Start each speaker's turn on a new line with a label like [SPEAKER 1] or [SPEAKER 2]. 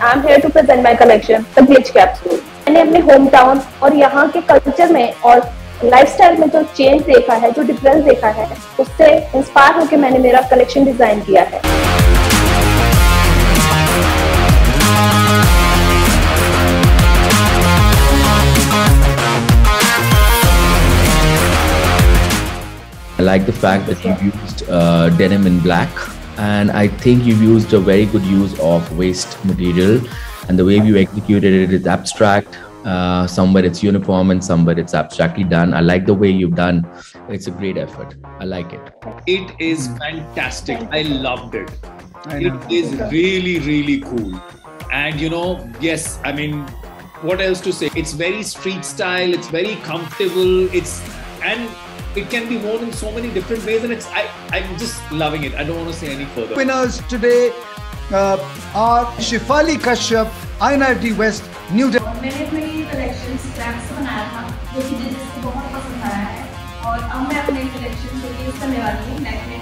[SPEAKER 1] I am here to present my collection the B मैंने अपने home town और यहाँ के कल्चर में और लाइफ स्टाइल में जो चेंज देखा है, जो डिफरेंस देखा है, उससे इंस्पायर होकर मैंने मेरा कलेक्शन डिज़ाइन किया है।
[SPEAKER 2] I like the fact that you used uh, denim in black, and I think you used a very good use of waste material, and the way you executed it is abstract. Uh, somewhere it's uniform and somewhere it's abstractly done. I like the way you've done. It's a great effort. I like it.
[SPEAKER 3] It is fantastic. I loved it.
[SPEAKER 4] I.
[SPEAKER 3] It is really, really cool. And you know, yes, I mean, what else to say? It's very street style, it's very comfortable, it's and it can be worn in so many different ways and it's I, i'm just loving it. I don't want to say any further.
[SPEAKER 4] Winners today uh, are Shaifali Kashyap INIFD west new delhi.
[SPEAKER 5] Collection scrap से बनाया था जो कि मुझे बहुत पसंद आया है। और अब मैं अपने कलेक्शन को यूज करने वाली नेक्स्ट में